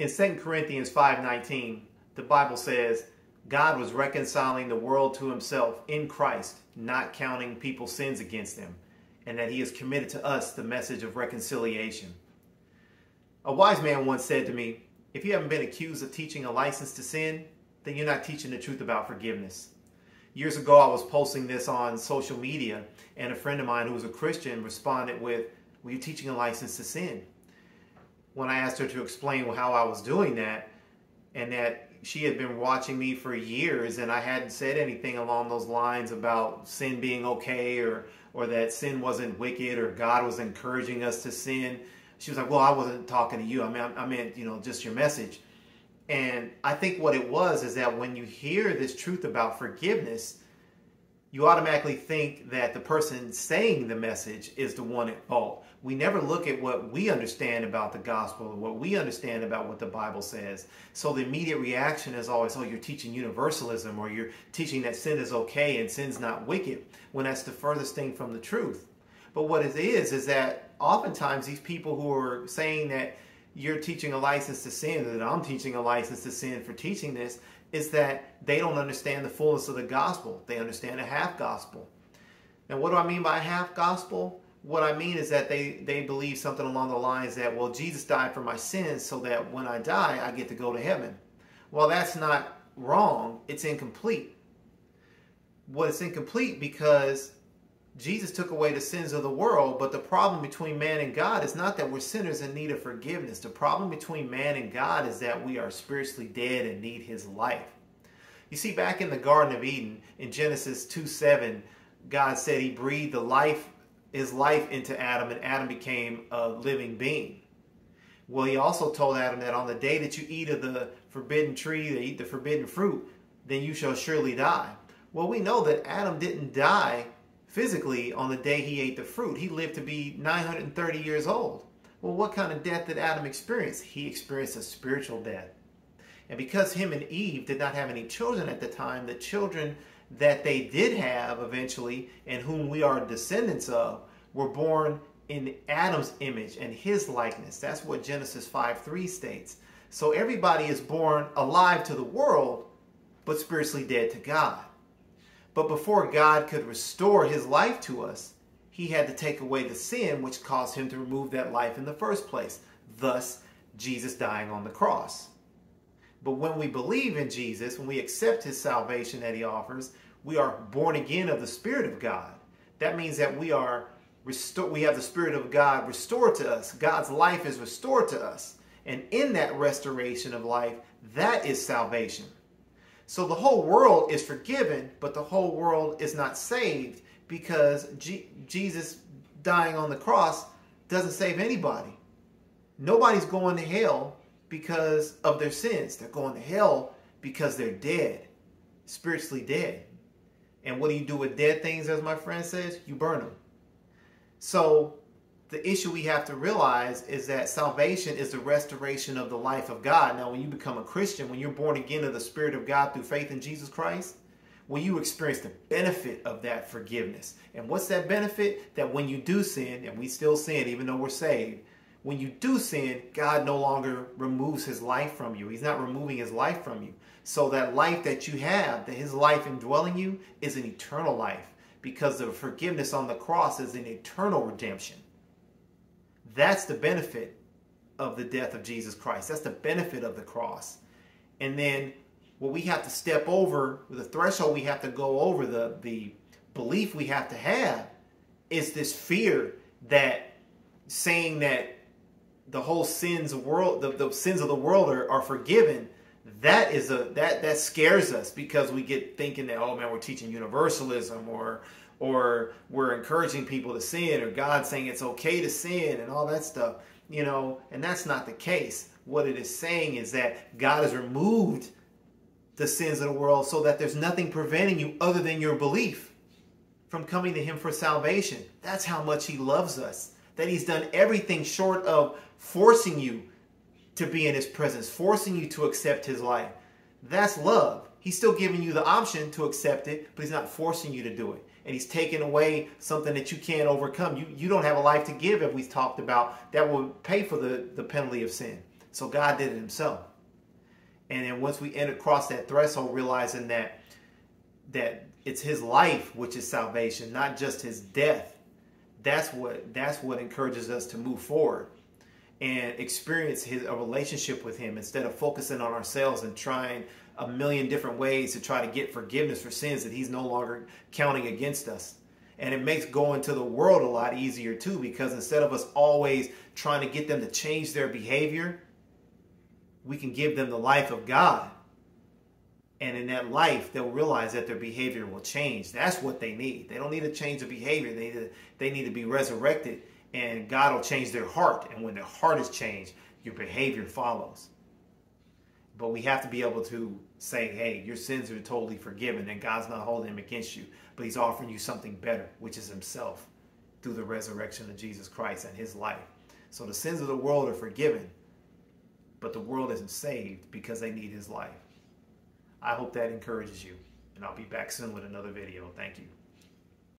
In 2 Corinthians 5:19, the Bible says, God was reconciling the world to himself in Christ, not counting people's sins against them, and that he has committed to us the message of reconciliation. A wise man once said to me, if you haven't been accused of teaching a license to sin, then you're not teaching the truth about forgiveness. Years ago, I was posting this on social media, and a friend of mine who was a Christian responded with, Were you teaching a license to sin? When I asked her to explain how I was doing that, and that she had been watching me for years and I hadn't said anything along those lines about sin being okay or or that sin wasn't wicked or God was encouraging us to sin. She was like, "Well, I wasn't talking to you. I mean, I meant, you know, just your message." And I think what it was is that when you hear this truth about forgiveness, you automatically think that the person saying the message is the one at fault. We never look at what we understand about the gospel, what we understand about what the Bible says. So the immediate reaction is always, oh, you're teaching universalism or you're teaching that sin is okay and sin's not wicked, when that's the furthest thing from the truth. But what it is, is that oftentimes these people who are saying that you're teaching a license to sin, that I'm teaching a license to sin for teaching this, is that they don't understand the fullness of the gospel. They understand a half gospel. Now, what do I mean by a half gospel? What I mean is that they, they believe something along the lines that, well, Jesus died for my sins so that when I die, I get to go to heaven. Well, that's not wrong. It's incomplete. Well, it's incomplete because Jesus took away the sins of the world, but the problem between man and God is not that we're sinners in need of forgiveness. The problem between man and God is that we are spiritually dead and need his life. You see, back in the Garden of Eden, in Genesis 2 7, God said he breathed the life, his life into Adam, and Adam became a living being. Well, he also told Adam that on the day that you eat of the forbidden tree, that eat the forbidden fruit, then you shall surely die. Well, we know that Adam didn't die physically on the day he ate the fruit. He lived to be 930 years old. Well, what kind of death did Adam experience? He experienced a spiritual death. And because him and Eve did not have any children at the time, the children that they did have eventually, and whom we are descendants of, were born in Adam's image and his likeness. That's what Genesis 5 3 states. So everybody is born alive to the world, but spiritually dead to God. But before God could restore his life to us, he had to take away the sin which caused him to remove that life in the first place. Thus, Jesus dying on the cross. But when we believe in Jesus, when we accept his salvation that he offers, we are born again of the Spirit of God. That means that we are restored, we have the Spirit of God restored to us. God's life is restored to us. And in that restoration of life, that is salvation. So the whole world is forgiven, but the whole world is not saved because G Jesus dying on the cross doesn't save anybody. Nobody's going to hell because of their sins. They're going to hell because they're dead, spiritually dead. And what do you do with dead things, as my friend says? You burn them. So the issue we have to realize is that salvation is the restoration of the life of God. Now, when you become a Christian, when you're born again of the Spirit of God through faith in Jesus Christ, well, you experience the benefit of that forgiveness. And what's that benefit? That when you do sin, and we still sin even though we're saved, when you do sin, God no longer removes his life from you. He's not removing his life from you. So that life that you have, that his life indwelling you, is an eternal life because the forgiveness on the cross is an eternal redemption. That's the benefit of the death of Jesus Christ. That's the benefit of the cross. And then what we have to step over, the threshold we have to go over, the, the belief we have to have is this fear that saying that the whole sins world, the, the sins of the world are, are forgiven, that is a that that scares us because we get thinking that oh man we're teaching universalism or or we're encouraging people to sin or God saying it's okay to sin and all that stuff, you know, and that's not the case. What it is saying is that God has removed the sins of the world so that there's nothing preventing you other than your belief from coming to him for salvation. That's how much he loves us. That he's done everything short of forcing you to be in his presence, forcing you to accept his life. That's love. He's still giving you the option to accept it, but he's not forcing you to do it and he's taken away something that you can't overcome. You, you don't have a life to give, as we've talked about, that will pay for the, the penalty of sin. So God did it himself. And then once we enter across that threshold, realizing that that it's his life which is salvation, not just his death. That's what that's what encourages us to move forward and experience his a relationship with him instead of focusing on ourselves and trying a million different ways to try to get forgiveness for sins that he's no longer counting against us. And it makes going to the world a lot easier too because instead of us always trying to get them to change their behavior, we can give them the life of God. And in that life, they'll realize that their behavior will change. That's what they need. They don't need to change the behavior. They need to, they need to be resurrected and God will change their heart. And when their heart is changed, your behavior follows. But we have to be able to say, hey, your sins are totally forgiven and God's not holding them against you, but He's offering you something better, which is Himself through the resurrection of Jesus Christ and His life. So the sins of the world are forgiven, but the world isn't saved because they need His life. I hope that encourages you, and I'll be back soon with another video. Thank you.